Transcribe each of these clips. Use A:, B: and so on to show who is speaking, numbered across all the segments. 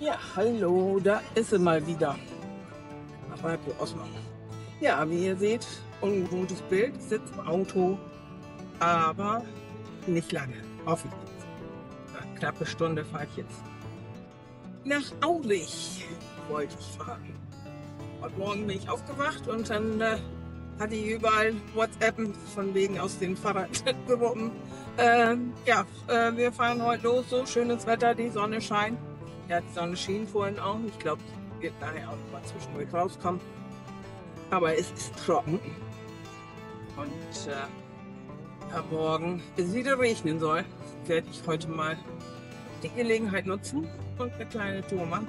A: Ja, hallo, da ist sie mal wieder. Radio Oslo. Ja, wie ihr seht, ungewohntes Bild, ich sitze im Auto, aber nicht lange, hoffentlich. Eine knappe Stunde fahre ich jetzt nach Aurich, wollte ich fahren. Heute Morgen bin ich aufgewacht und dann äh, hatte ich überall WhatsApp von wegen aus den Fahrradgruppen. Ähm, ja, äh, wir fahren heute los, so schönes Wetter, die Sonne scheint. Ja, die Sonne schien vorhin auch. Ich glaube, wird nachher auch noch mal zwischendurch rauskommen. Aber es ist trocken. Und äh, ja, morgen, bis es wieder regnen soll, werde ich heute mal die Gelegenheit nutzen und eine kleine Tour machen.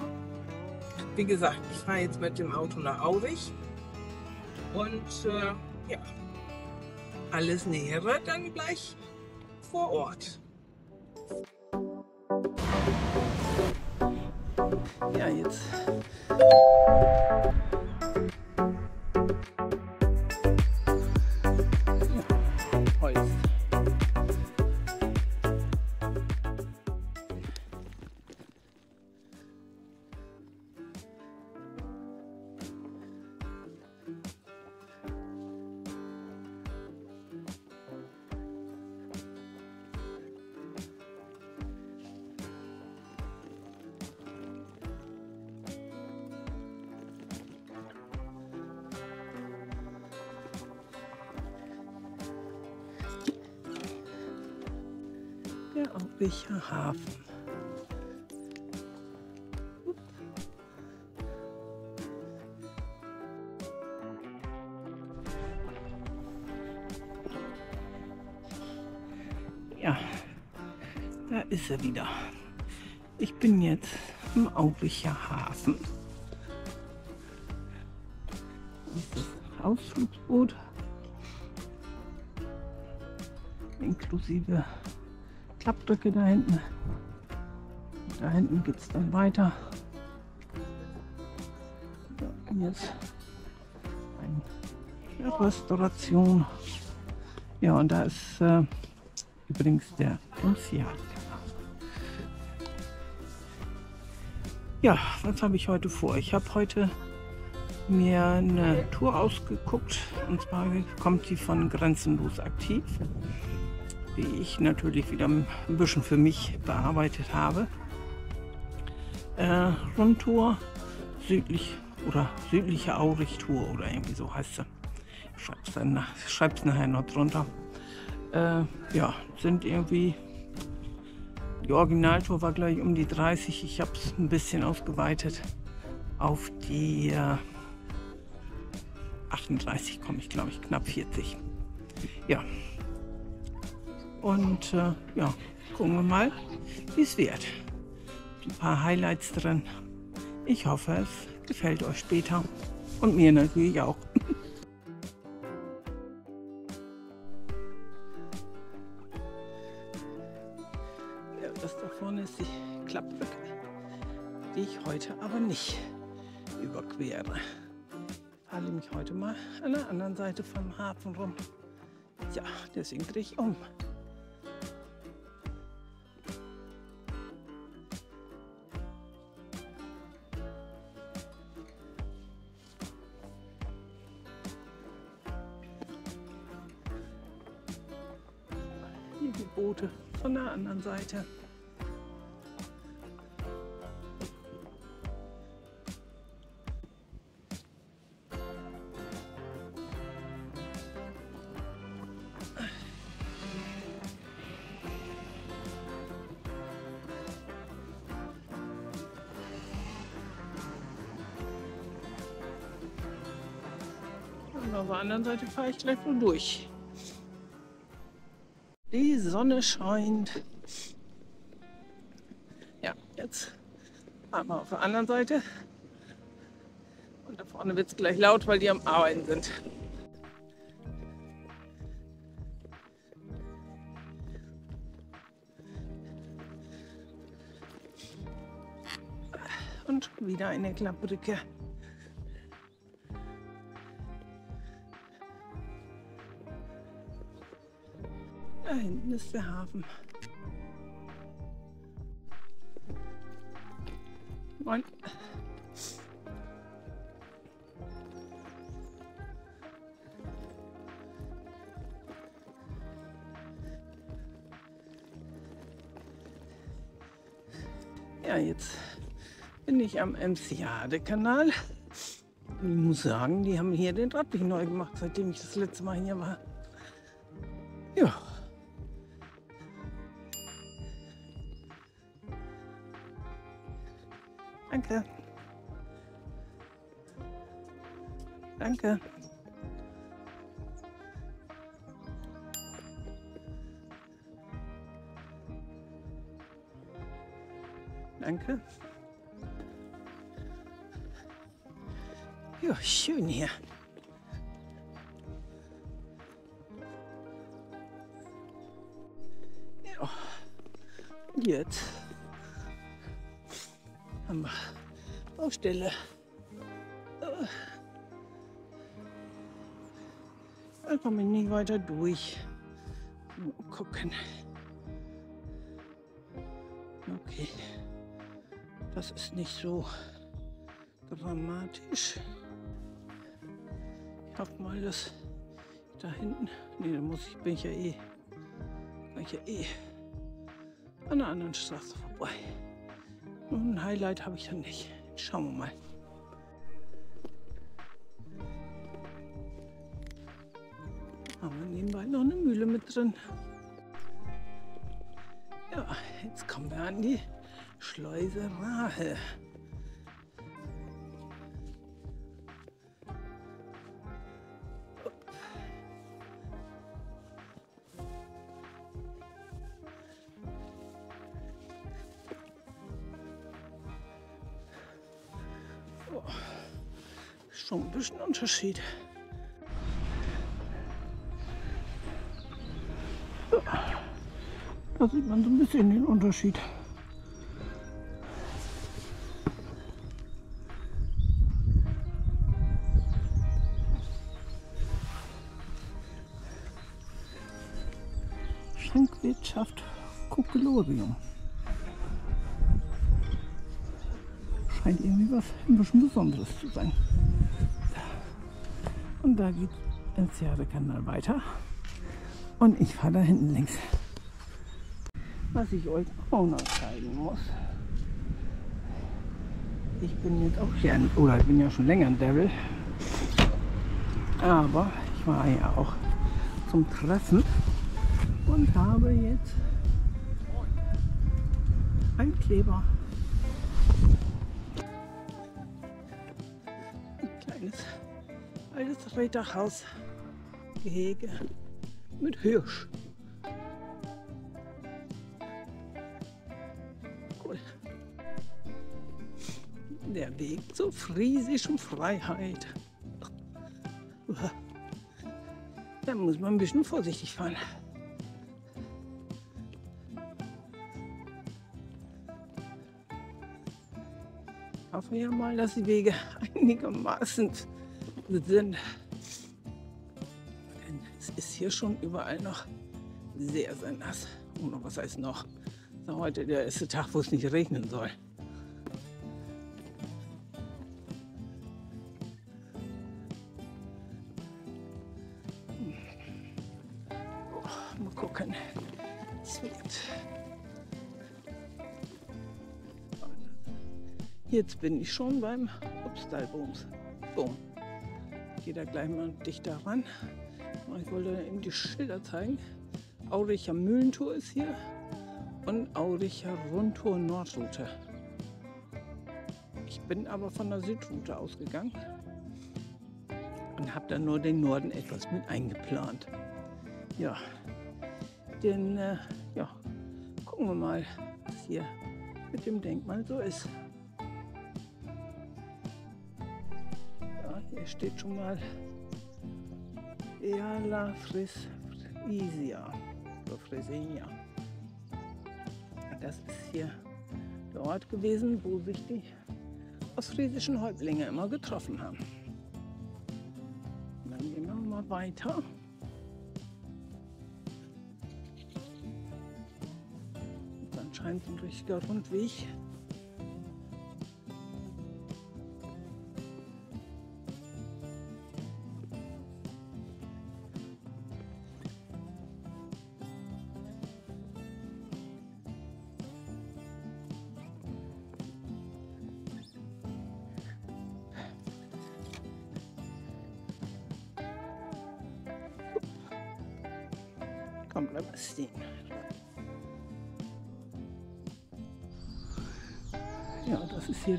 A: Wie gesagt, ich fahre jetzt mit dem Auto nach Aurich. Und äh, ja, alles Nähere dann gleich vor Ort. Ja, jetzt. Auricher Hafen. Ja, da ist er wieder. Ich bin jetzt im Auricher Hafen. Das ist Ausflugsboot inklusive Klappbrücke da hinten. Da hinten geht es dann weiter. Und jetzt eine Restauration. Ja, und da ist äh, übrigens der MC Ja, was habe ich heute vor? Ich habe heute mir eine Tour ausgeguckt und zwar kommt sie von Grenzenlos aktiv die ich natürlich wieder ein bisschen für mich bearbeitet habe. Äh, Rundtour südlich oder südliche Aurich-Tour oder irgendwie so heißt sie. Ich schreibe es nachher noch drunter. Äh, ja, sind irgendwie, die Originaltour war gleich um die 30. Ich habe es ein bisschen ausgeweitet auf die äh, 38 komme ich, glaube ich, knapp 40. Ja, und äh, ja, gucken wir mal, wie es wird. Ein paar Highlights drin. Ich hoffe, es gefällt euch später. Und mir natürlich auch. ja, das da vorne ist die Klappbrücke, die ich heute aber nicht überquere. Fahre mich heute mal an der anderen Seite vom Hafen rum. Ja, deswegen drehe ich um. Seite. Auf der anderen Seite fahre ich gleich nur durch. Die Sonne scheint. Fahren wir auf der anderen Seite. Und da vorne wird es gleich laut, weil die am Arbeiten sind. Und wieder eine Klappbrücke. Da hinten ist der Hafen. Moin. Ja, jetzt bin ich am Emsiade-Kanal. Ich muss sagen, die haben hier den Radweg neu gemacht, seitdem ich das letzte Mal hier war. Ja. Danke. Danke. Danke. Ja, schön hier. Ja. Und jetzt Baustelle. Da komme ich nicht weiter durch. Mal gucken. Okay. Das ist nicht so dramatisch. Ich hoffe mal, dass da hinten. Nee, da muss ich, bin ich ja eh. Bin ich ja eh an einer anderen Straße vorbei. Nur ein Highlight habe ich dann nicht. Schauen wir mal. Haben wir nebenbei noch eine Mühle mit drin. Ja, jetzt kommen wir an die Schleuse Rahe. Bisschen Unterschied. Da sieht man so ein bisschen den Unterschied. Schenkwirtschaft Kokolorium. Scheint irgendwie was ein bisschen Besonderes zu sein. Da geht ins Jadekanal weiter. Und ich fahre da hinten links. Was ich euch auch noch zeigen muss. Ich bin jetzt auch hier, oder ich bin ja schon länger ein Devil. Aber ich war ja auch zum Treffen und habe jetzt ein Kleber. Altes Reddachhaus. Gehege mit Hirsch. Cool. Der Weg zur friesischen Freiheit. Da muss man ein bisschen vorsichtig fahren. Ich hoffe ja mal, dass die Wege einigermaßen sind. Denn es ist hier schon überall noch sehr, sehr nass. Und noch was heißt noch? Das ist heute der erste Tag, wo es nicht regnen soll. Oh, mal gucken. Jetzt bin ich schon beim Obstalbooms. Boom. Gehe da gleich mal dichter ran. Ich wollte eben die Schilder zeigen. Auricher Mühlentor ist hier und Auricher Rundtor Nordroute. Ich bin aber von der Südroute ausgegangen und habe dann nur den Norden etwas mit eingeplant. Ja, denn äh, ja, gucken wir mal, was hier mit dem Denkmal so ist. Hier steht schon mal Eala Frisia oder Frisia. Das ist hier der Ort gewesen, wo sich die ostfriesischen Häuptlinge immer getroffen haben. Und dann gehen wir mal weiter. Und dann scheint ein richtiger Rundweg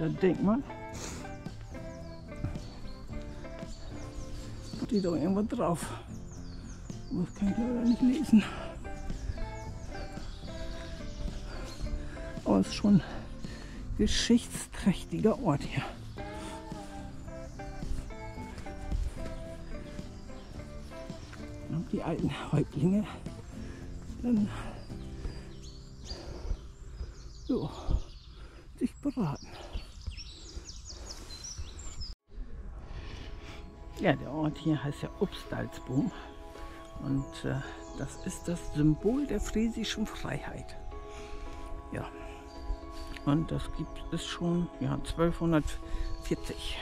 A: das Denkmal. Steht doch irgendwas drauf. Das kann ich leider nicht lesen. Aber es ist schon ein geschichtsträchtiger Ort hier. Die alten Häuptlinge dann so, sich beraten. Ja, der Ort hier heißt ja Obstalsboom und äh, das ist das Symbol der friesischen Freiheit. Ja, und das gibt es schon, ja, 1240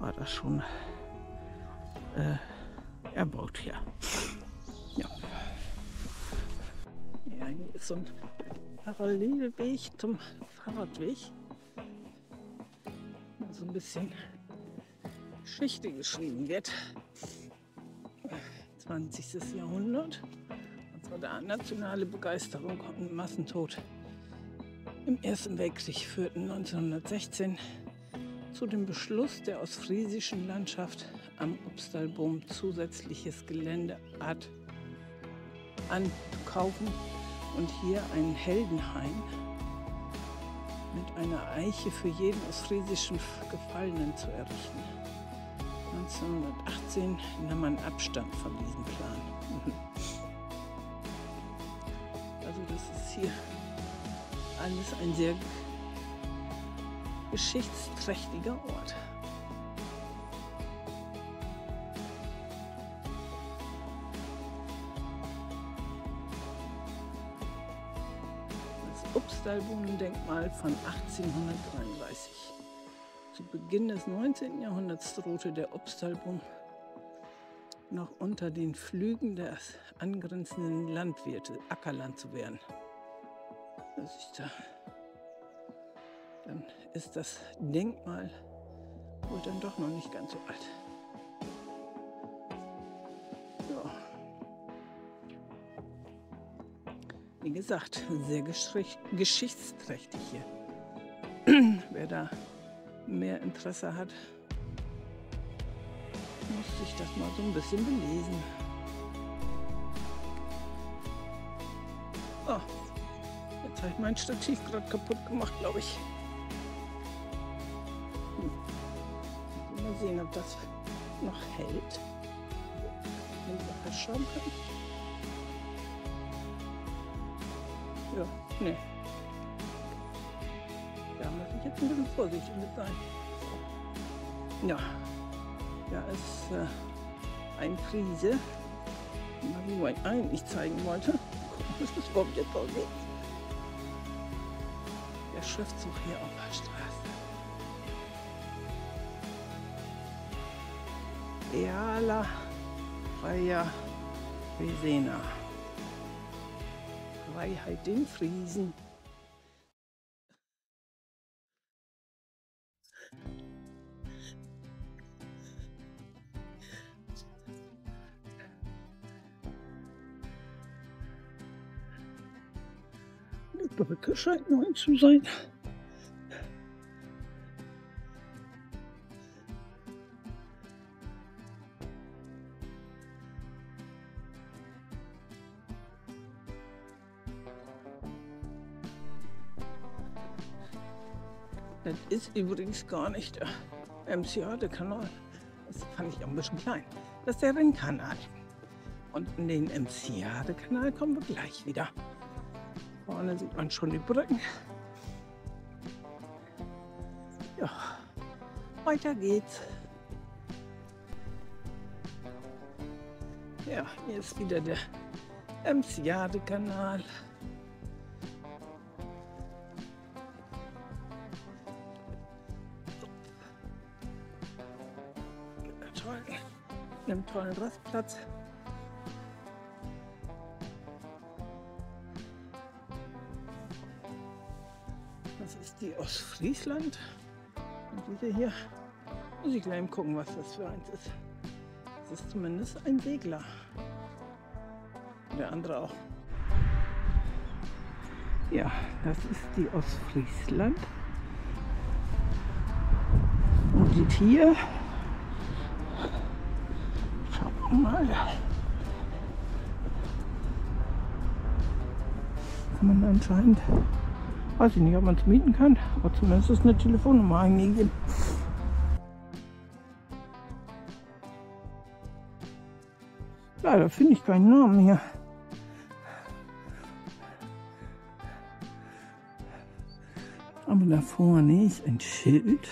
A: war das schon äh, erbaut hier. Ja. ja, hier ist so ein Parallelweg zum Fahrradweg. So ein bisschen Geschichte geschrieben wird. 20. Jahrhundert. Und zwar der nationale Begeisterung und Massentod im Ersten Weltkrieg führten 1916 zu dem Beschluss der ostfriesischen Landschaft am Obstalboom zusätzliches Geländeart anzukaufen und hier ein Heldenheim mit einer Eiche für jeden ostfriesischen Gefallenen zu errichten. 1918 nahm man Abstand von diesem Plan. Also das ist hier alles ein sehr geschichtsträchtiger Ort. Das Obstalbohnendenkmal von 1833. Beginn des 19. Jahrhunderts drohte der Obstalbum noch unter den Flügen des angrenzenden Landwirte Ackerland zu werden. Das ist da. Dann ist das Denkmal wohl dann doch noch nicht ganz so alt. Ja. Wie gesagt, sehr geschichtsträchtig hier. Wer da mehr Interesse hat, muss sich das mal so ein bisschen belesen. Oh, jetzt habe ich mein Stativ gerade kaputt gemacht, glaube ich. Hm. Mal sehen, ob das noch hält. Wir verschrauben können. Ja, nee. Jetzt ein bisschen vorsichtig mit sein. Ja, da ist äh, ein Friese, wie ich eigentlich zeigen wollte. Gucken, was das überhaupt jetzt aussieht. Der Schriftzug hier auf der Straße. Eala Freya Resena. Freiheit den Friesen. Scheint neu zu sein. Das ist übrigens gar nicht der MCA-Kanal. Das fand ich auch ein bisschen klein. Das ist der Ringkanal. Und in den MCA-Kanal kommen wir gleich wieder. Vorne sieht man schon die Brücken. Ja, weiter geht's. Ja, hier ist wieder der Emsiade-Kanal. Toll. Einem tollen Rastplatz. Ist die Ostfriesland. Und diese hier, muss ich gleich gucken, was das für eins ist. Das ist zumindest ein Segler. der andere auch. Ja, das ist die Ostfriesland. Und sieht hier, schauen wir mal, kann man anscheinend, weiß ich nicht, ob man es mieten kann, aber zumindest ist eine Telefonnummer eingegeben. Leider finde ich keinen Namen hier. Aber da vorne ist ein Schild.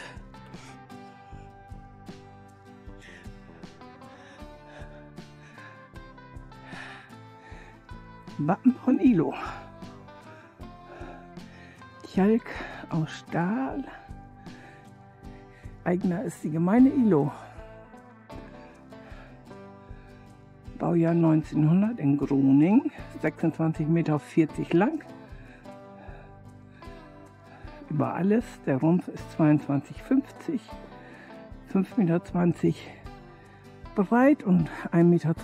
A: Wappen von Ilo. Chalk aus Stahl. Eigner ist die Gemeinde Ilo. Baujahr 1900 in Groningen, 26 Meter 40 lang. Über alles, der Rumpf ist 22,50, 5,20 Meter breit und 1,20 Meter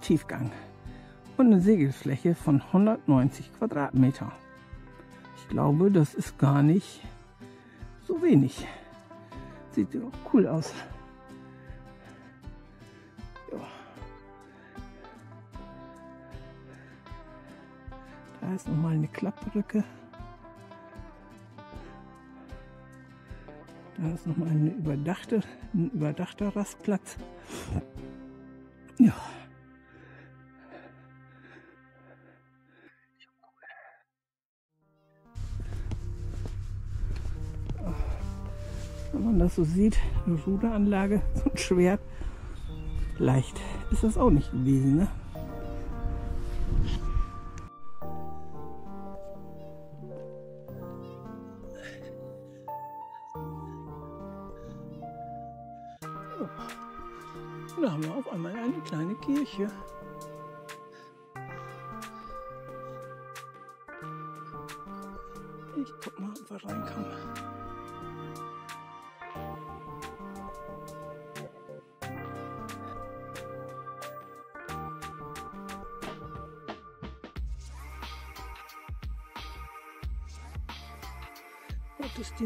A: Tiefgang und eine Segelfläche von 190 Quadratmeter. Ich glaube, das ist gar nicht so wenig. Sieht auch cool aus. Ja. Da ist nochmal eine Klappbrücke. Da ist nochmal eine überdachte, ein überdachter Rastplatz. Ja. Man das so sieht, eine Ruderanlage, so ein Schwert, leicht ist das auch nicht gewesen. Ne? Und da haben wir auf einmal eine kleine Kirche. Ich guck mal, ob wir reinkommen.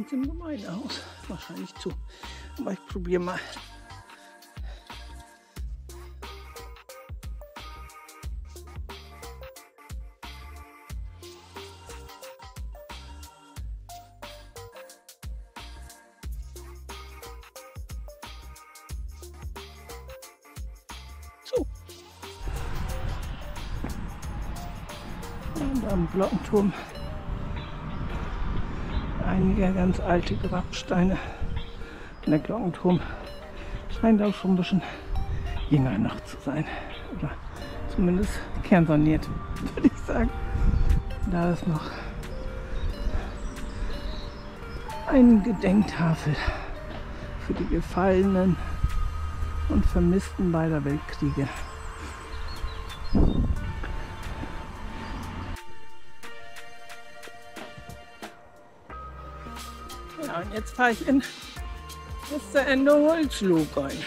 A: Gottesdienst im Gemeindehaus. Wahrscheinlich zu. Aber ich probiere mal. So. Und am Glockenturm einige ganz alte Grabsteine. Und der Glockenturm scheint auch schon ein bisschen jünger noch zu sein. Oder zumindest kernsaniert, würde ich sagen. Da ist noch eine Gedenktafel für die Gefallenen und Vermissten beider Weltkriege. Und jetzt fahre ich in bis zu Ende Holzlug ein.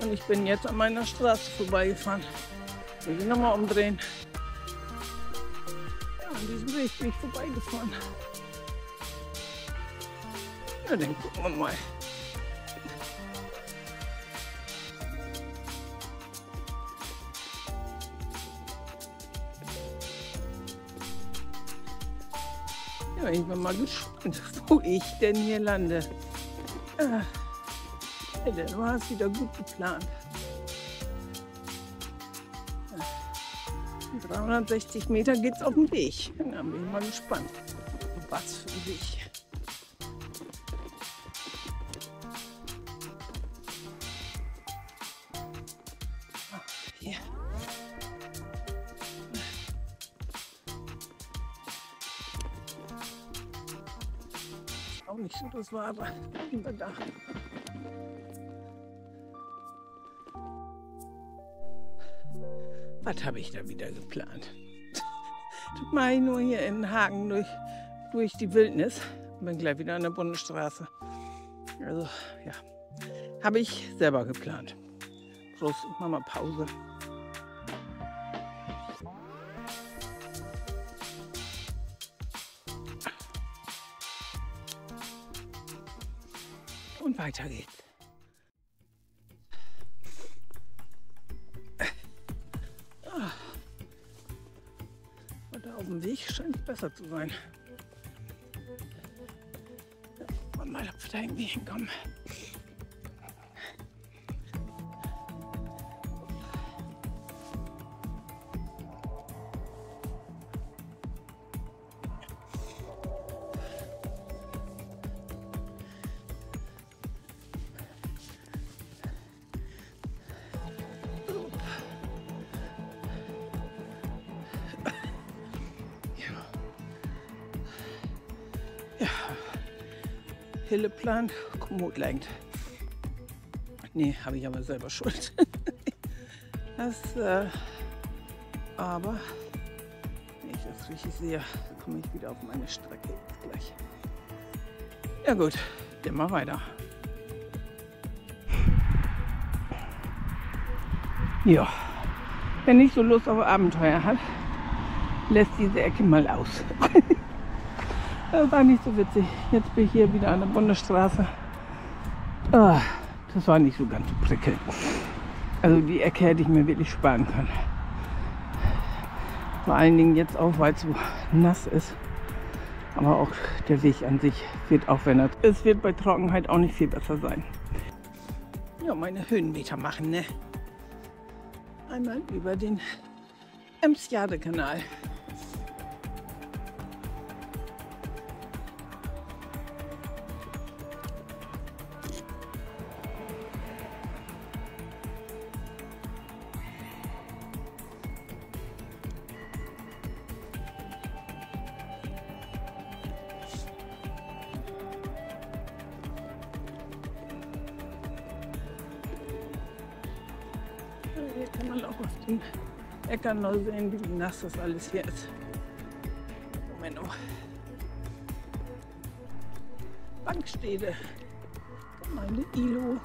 A: Und ich bin jetzt an meiner Straße vorbeigefahren. Will ich nochmal umdrehen. Ja, an diesem Weg bin ich vorbeigefahren. Ja, dann gucken wir mal. Ja, ich bin mal gespannt, wo ich denn hier lande. Ah, du hast wieder gut geplant. In 360 Meter geht's auf den Weg. Da bin ich mal gespannt. Was für ein Weg. Das Wahre, überdacht. Was habe ich da wieder geplant? Das mache ich nur hier in Hagen durch, durch die Wildnis. Bin gleich wieder an der Bundesstraße. Also, ja, habe ich selber geplant. Schluss, ich mach mal Pause. Weiter. Und da auf dem Weg scheint es besser zu sein. Ja, mal, ob wir da irgendwie hinkommen. Hilleplan, Komoot lenkt. Nee, habe ich aber selber schuld. das, äh, aber wenn ich das richtig sehe, komme ich wieder auf meine Strecke gleich. Ja gut, dann mal weiter. Ja, wer nicht so Lust auf Abenteuer hat, lässt diese Ecke mal aus. Das war nicht so witzig. Jetzt bin ich hier wieder an der Bundesstraße. Ah, das war nicht so ganz so prickelnd. Also die Ecke hätte ich mir wirklich sparen können. Vor allen Dingen jetzt auch, weil es so nass ist. Aber auch der Weg an sich wird auch wenn er es wird bei Trockenheit auch nicht viel besser sein. Ja, meine Höhenmeter machen, ne? Einmal über den Ems-Jade-Kanal. Äckern noch sehen, wie nass das alles hier ist. Moment noch. Bankstede. Meine Ilo.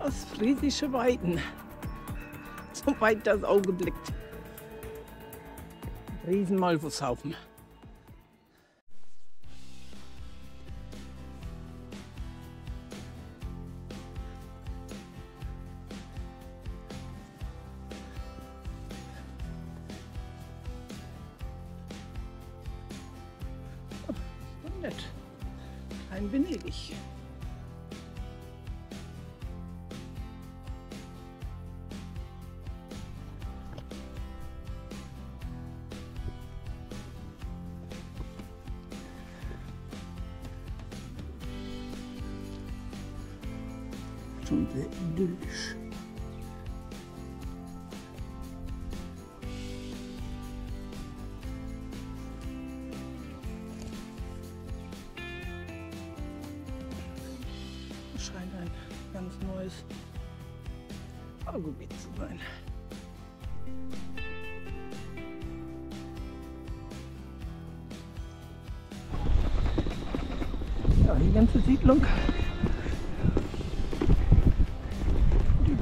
A: Ostfriesische Weiden. Soweit das Auge blickt. Riesenmaulwurfshaufen.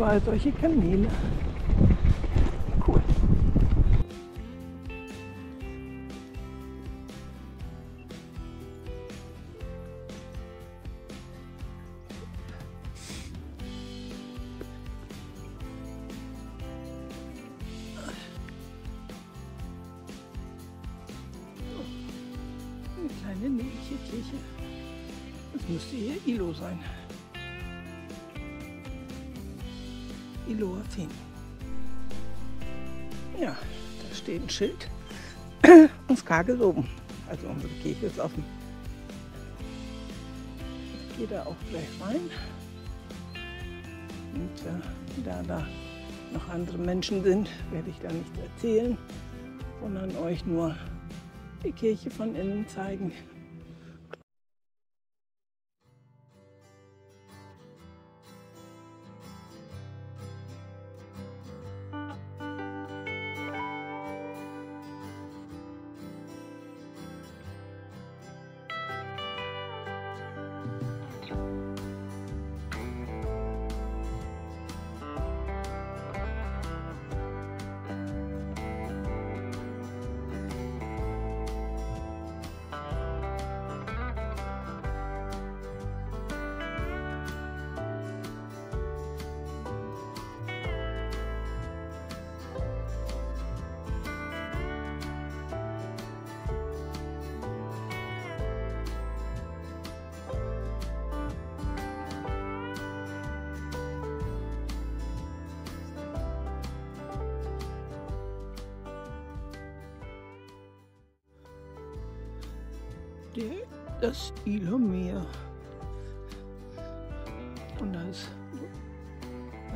A: Überall solche Kanäle. Schild. Uns Kagel oben. Also unsere Kirche ist offen. Ich gehe da auch gleich rein. Und äh, da da noch andere Menschen sind, werde ich da nichts erzählen, sondern euch nur die Kirche von innen zeigen.
B: Der, das Ilermeer. Und da ist,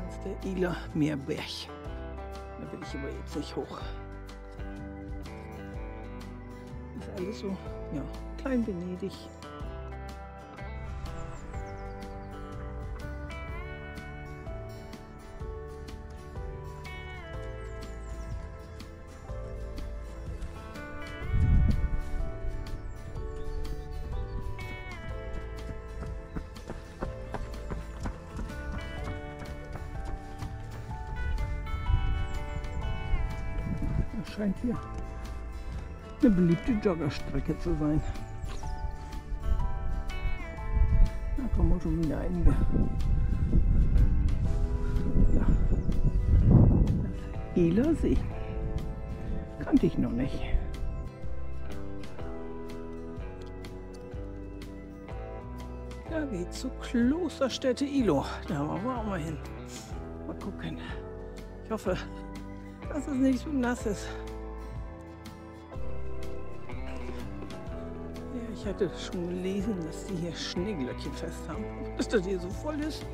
B: ist der Ilermeerberg. Da will ich aber jetzt nicht hoch. Ist alles so, ja, klein Venedig. Beliebte Joggerstrecke zu sein. Da kommen schon wieder einige. Ja. Ela See. Kannte ich noch nicht. Da geht's zur Klosterstätte Ilo. Da wollen wir auch mal hin. Mal gucken. Ich hoffe, dass es nicht so nass ist. Ich hatte schon gelesen, dass die hier Schneeglöckchen fest haben. Dass das hier so voll ist.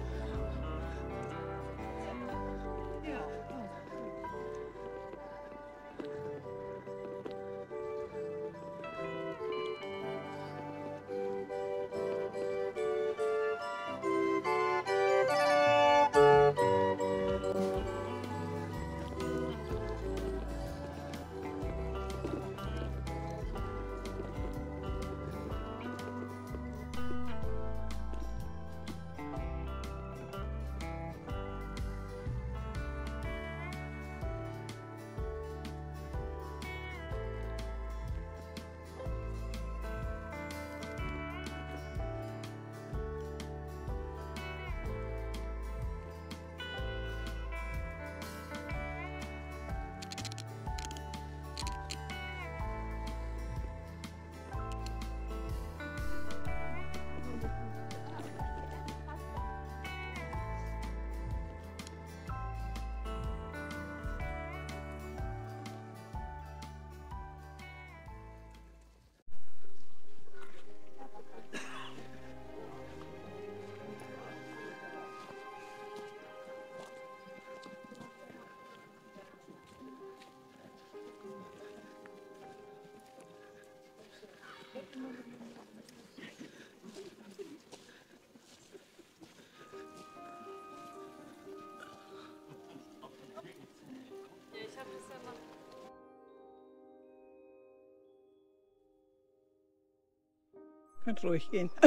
B: Könnt ruhig gehen.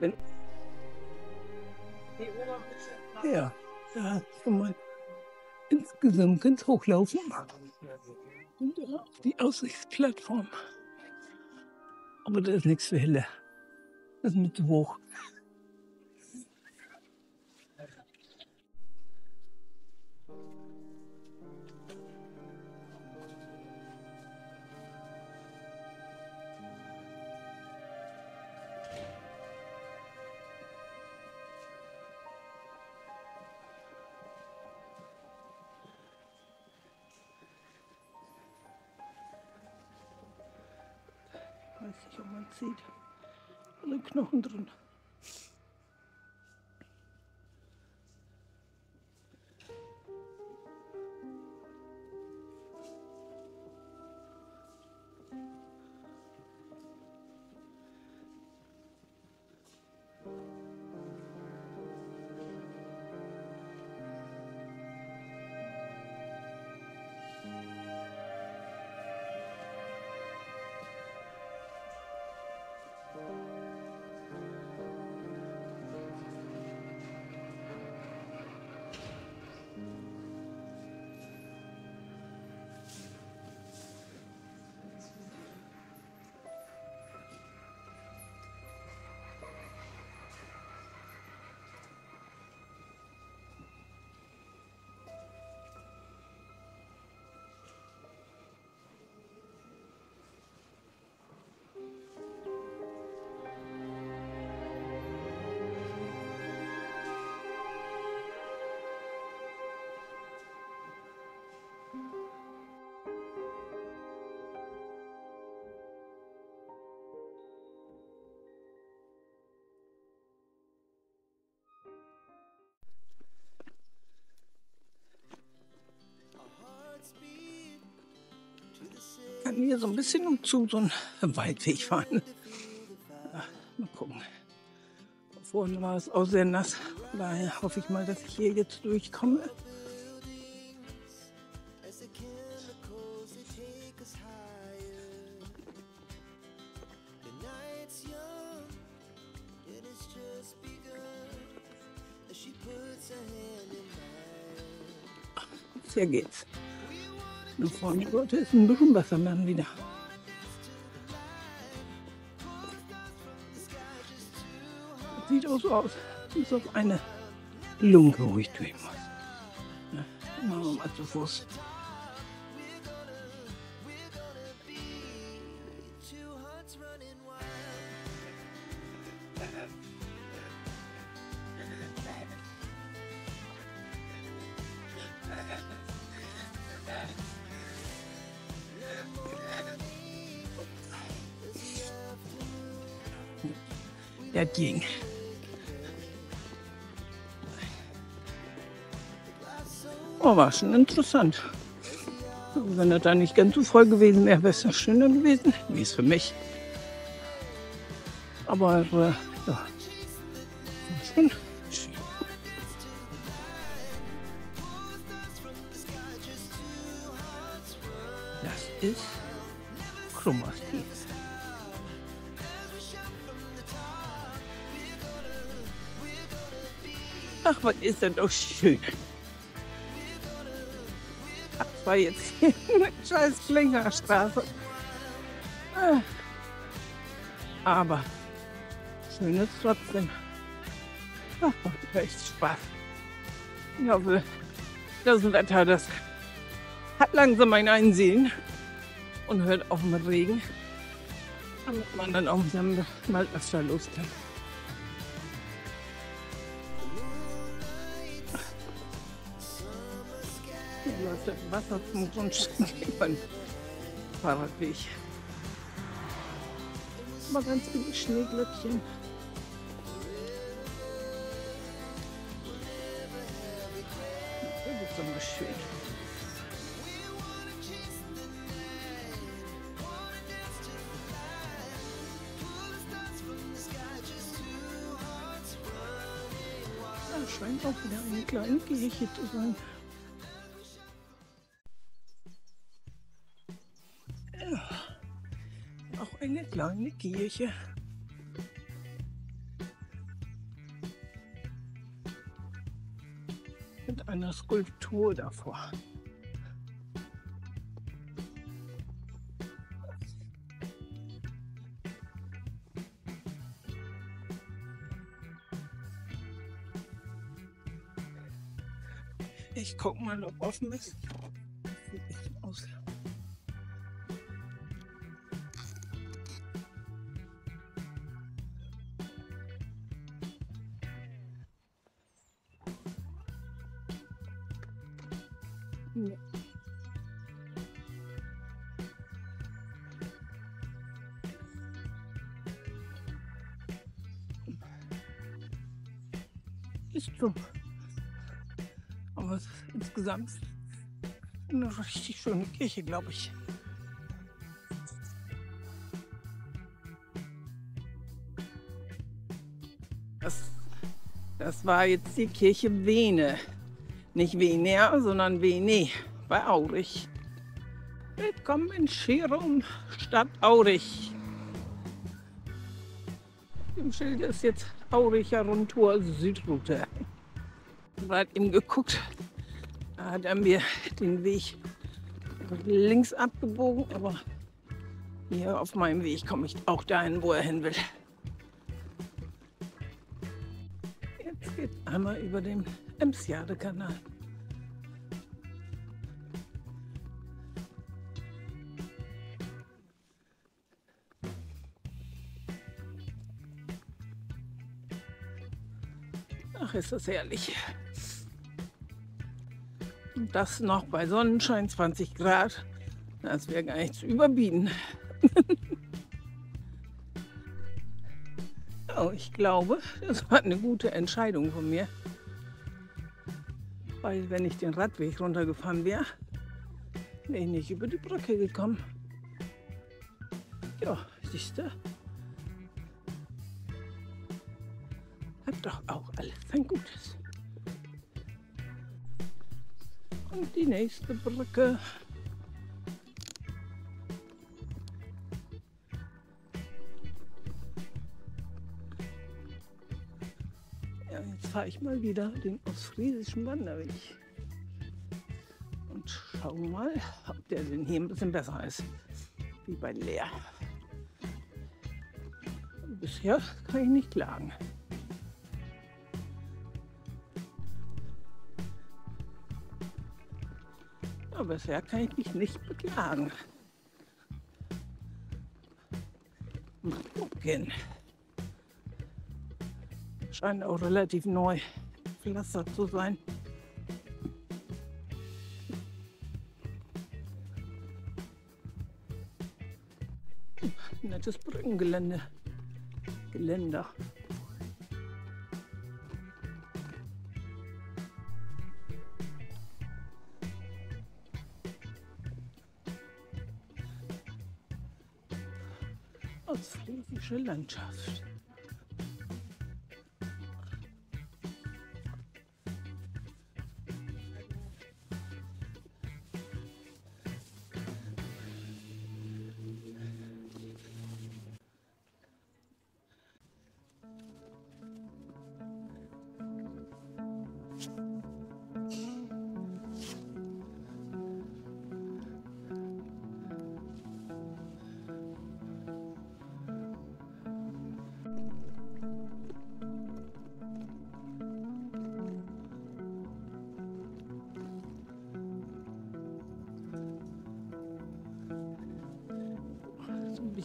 B: Wenn ja, da kann man insgesamt ganz hochlaufen. Und auf die Aussichtsplattform. Aber da ist nichts für Helle. Das ist mir zu hoch. Weiß nicht, ob man sieht. Alle Knochen drin. Kann hier so ein bisschen zu so einen Waldweg fahren. Ja, mal gucken. Vorhin war es auch sehr nass. Daher hoffe ich mal, dass ich hier jetzt durchkomme. Hier geht's. Vorne sollte es ein bisschen besser werden wieder. Sieht auch so aus, als ob eine Lunge ruhig durch muss. Na, machen wir mal zu Fuß. Das ging. Oh, war schon interessant. Wenn das da nicht ganz so voll gewesen wäre, wäre es ja schöner gewesen. Wie es für mich. Aber äh, ja, Das doch schön. Das war jetzt hier eine scheiß Klingerstraße. Ah. Aber schön ist trotzdem. Ach, macht echt Spaß. Ich hoffe, das Wetter, das hat langsam ein Einsehen und hört auf mit Regen, damit man dann auch mal öfter los kann. Wasser zum Grundstück über Fahrradweg. Aber ganz viele Schneeglöckchen. Das ist immer schön. Da scheint auch wieder eine kleine Kirche zu sein. Kleine Kirche. Mit einer Skulptur davor. Ich guck mal, ob offen ist. Aber insgesamt eine richtig schöne Kirche, glaube ich. Das, das war jetzt die Kirche Vene. Nicht Vener, sondern Vene bei Aurich. Willkommen in Scherum, Stadt Aurich. Im Schild ist jetzt Auricher Rundtour Südroute. Habe eben geguckt, da hat er mir den Weg links abgebogen, aber hier auf meinem Weg komme ich auch dahin, wo er hin will. Jetzt geht einmal über den Emsjade-Kanal. Ach, ist das herrlich. Das noch bei Sonnenschein 20 Grad. Das wäre gar nicht zu überbieten. oh, ich glaube, das war eine gute Entscheidung von mir. Weil wenn ich den Radweg runtergefahren wäre, wäre ich nicht über die Brücke gekommen. Ja, siehst du? Hat doch auch alles ein Gutes. Und die nächste Brücke. Ja, jetzt fahre ich mal wieder den ostfriesischen Wanderweg. Und schauen mal, ob der denn hier ein bisschen besser ist. Wie bei Leer. Bisher kann ich nicht klagen. Bisher kann ich mich nicht beklagen. Mal gucken. Scheint auch relativ neu gepflastert zu sein. Nettes Brückengelände. Geländer. Ostfriesische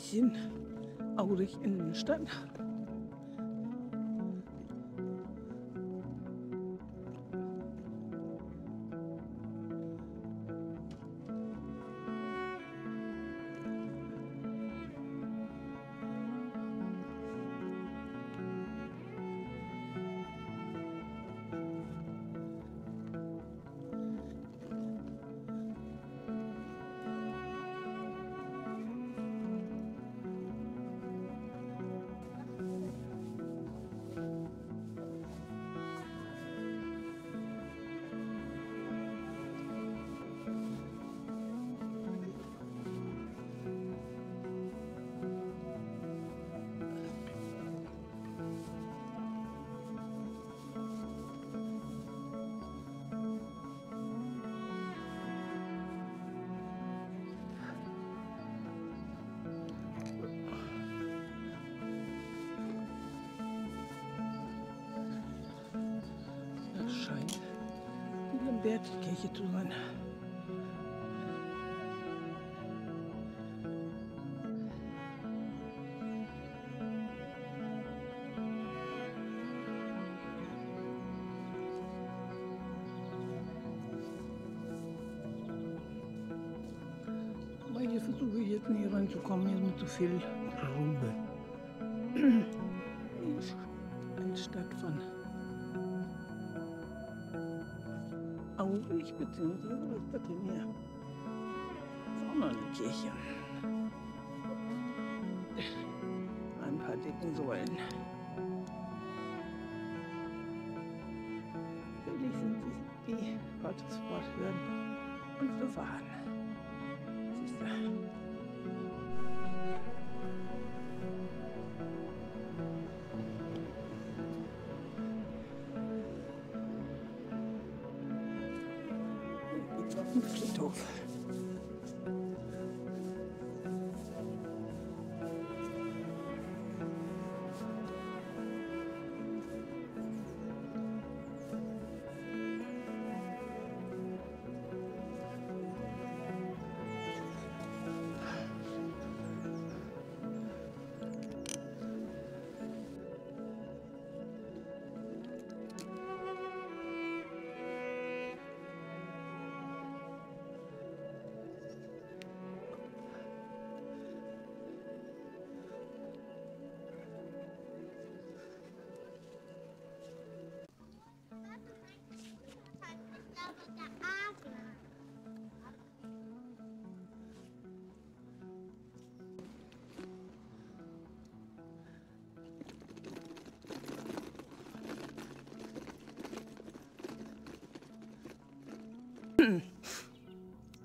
B: Landschaft. So ein die Lamberti-Kirche zu sein. Aber versuche ich jetzt nicht reinzukommen, hier ist mir zu viel Was ist das denn hier? Das ist auch noch eine Kirche. Ein paar dicken Säulen. Natürlich sind sie die Gotteswort hören und bewahren.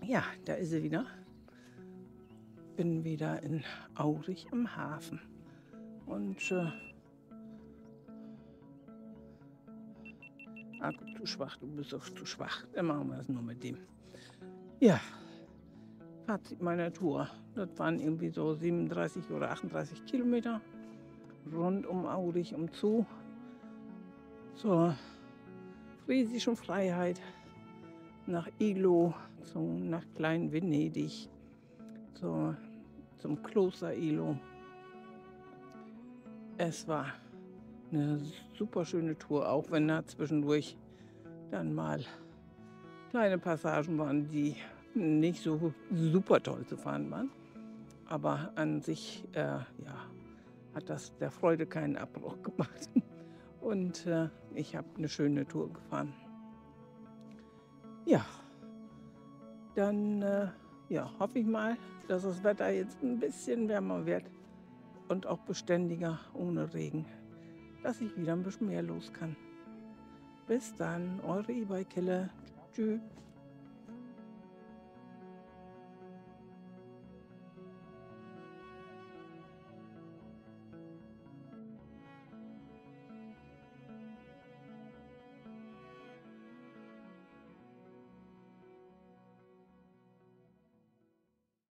A: Ja, da ist sie wieder. Bin wieder in Aurich am Hafen. Und äh, Akku zu schwach, du bist auch zu schwach. Dann machen wir es nur mit dem. Ja, Fazit meiner Tour. Das waren irgendwie so 37 oder 38 Kilometer rund um Aurich um zu zur friesischen Freiheit nach Ilo, zum, nach Klein Venedig, zur, zum Kloster Ilo. Es war eine super schöne Tour, auch wenn da zwischendurch dann mal kleine Passagen waren, die nicht so super toll zu fahren waren. Aber an sich äh, ja, hat das der Freude keinen Abbruch gemacht. Und äh, ich habe eine schöne Tour gefahren. Ja, dann äh, ja, hoffe ich mal, dass das Wetter jetzt ein bisschen wärmer wird und auch beständiger ohne Regen, dass ich wieder ein bisschen mehr los kann. Bis dann, eure E-Bike-Kille. Tschüss.